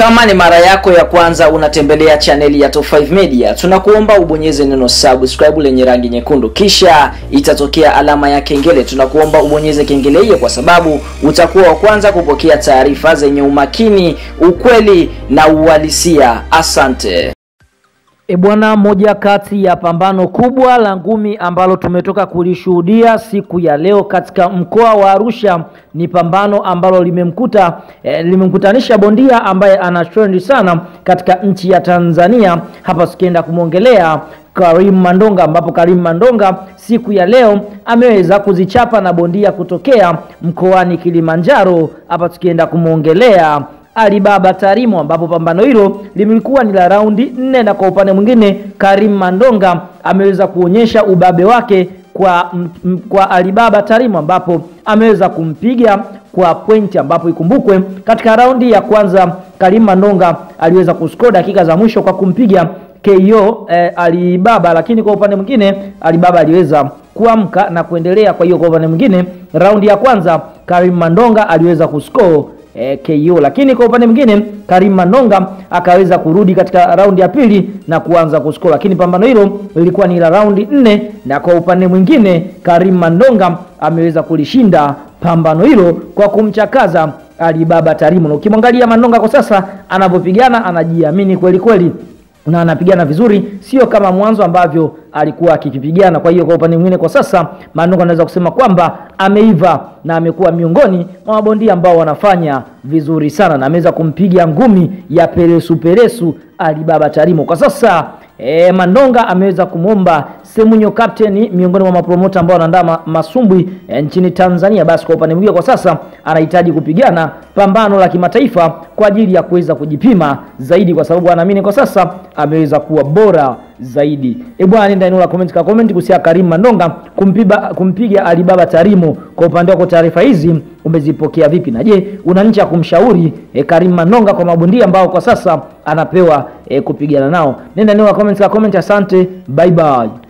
Kama ni mara yako ya kwanza unatembelea chaneli ya Top 5 Media, tunakuomba ubonyeze neno subscribe lenye rangi nyekundu, kisha itatokea alama ya kengele. Tunakuomba ubonyeze kengele hiyo, kwa sababu utakuwa wa kwanza kupokea taarifa zenye umakini, ukweli na uhalisia. Asante. E bwana, moja kati ya pambano kubwa la ngumi ambalo tumetoka kulishuhudia siku ya leo katika mkoa wa Arusha ni pambano ambalo limemkuta eh, limemkutanisha bondia ambaye ana trend sana katika nchi ya Tanzania. Hapa tukienda kumwongelea Karim Mandonga, ambapo Karim Mandonga siku ya leo ameweza kuzichapa na bondia kutokea mkoani Kilimanjaro. Hapa tukienda kumwongelea Alibaba Tarimo ambapo pambano hilo limekuwa ni la raundi nne, na kwa upande mwingine Karim Mandonga ameweza kuonyesha ubabe wake kwa, m, kwa Alibaba Tarimo ambapo ameweza kumpiga kwa pointi, ambapo ikumbukwe katika raundi ya kwanza Karim Mandonga aliweza kuscore dakika za mwisho kwa kumpiga KO eh, Alibaba, lakini kwa upande mwingine Alibaba aliweza kuamka na kuendelea. Kwa hiyo kwa upande mwingine raundi ya kwanza Karim Mandonga aliweza kuscore E, KO lakini kwa upande mwingine Karim Manonga akaweza kurudi katika raundi ya pili na kuanza kuskola, lakini pambano hilo lilikuwa ni la raundi nne, na kwa upande mwingine Karim Manonga ameweza kulishinda pambano hilo kwa kumchakaza Alibaba Tarimo. Na ukimwangalia Manonga kwa sasa anavyopigana, anajiamini kweli kweli na anapigana vizuri, sio kama mwanzo ambavyo alikuwa akikipigana. Kwa hiyo kwa upande mwingine, kwa sasa Manungo anaweza kusema kwamba ameiva na amekuwa miongoni mwa mabondia ambao wanafanya vizuri sana, na ameweza kumpiga ngumi ya peresu peresu Alibaba Tarimo. Kwa sasa e, Mandonga ameweza kumwomba Semunyo Captain, miongoni mwa mapromota ambao wanaandaa ma, masumbwi e, nchini Tanzania. Basi kwa upande mwingine, kwa sasa anahitaji kupigana pambano la kimataifa kwa ajili ya kuweza kujipima zaidi, kwa sababu anaamini kwa sasa ameweza kuwa bora zaidi. E bwana, nenda eneo la comment ka comment kusia Karim Mandonga kumpiga kumpiga Alibaba Tarimo. Kwa upande wako taarifa hizi umezipokea vipi? Na je, una kumshauri e, Karim Mandonga kwa mabondia ambao kwa sasa anapewa e, kupigana nao? Nenda eneo la comment ka comment. Asante, bye bye.